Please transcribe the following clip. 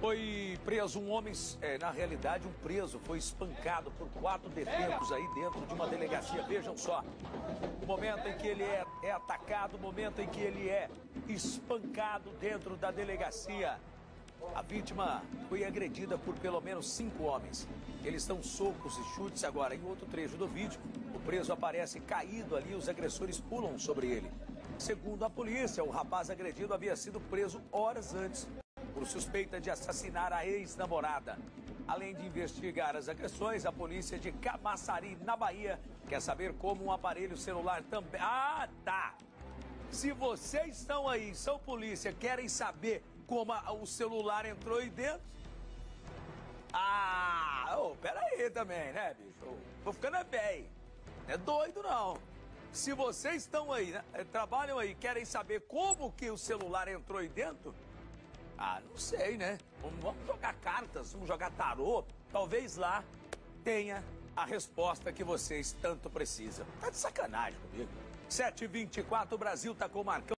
Foi preso um homem, é, na realidade um preso, foi espancado por quatro detentos aí dentro de uma delegacia. Vejam só, o momento em que ele é, é atacado, o momento em que ele é espancado dentro da delegacia. A vítima foi agredida por pelo menos cinco homens. Eles estão socos e chutes agora. Em outro trecho do vídeo, o preso aparece caído ali, os agressores pulam sobre ele. Segundo a polícia, o rapaz agredido havia sido preso horas antes por suspeita de assassinar a ex-namorada. Além de investigar as agressões, a polícia de Camaçari, na Bahia, quer saber como um aparelho celular também. Ah, tá! Se vocês estão aí, são polícia, querem saber como a, o celular entrou aí dentro. Ah, oh, aí também, né, bicho? Tô ficando é bem. Não é doido, não. Se vocês estão aí, né, trabalham aí, querem saber como que o celular entrou aí dentro, ah, não sei, né? Vamos, jogar cartas, vamos jogar tarô. Talvez lá tenha a resposta que vocês tanto precisam. Tá de sacanagem comigo. 7h24, o Brasil tá com o Marcão.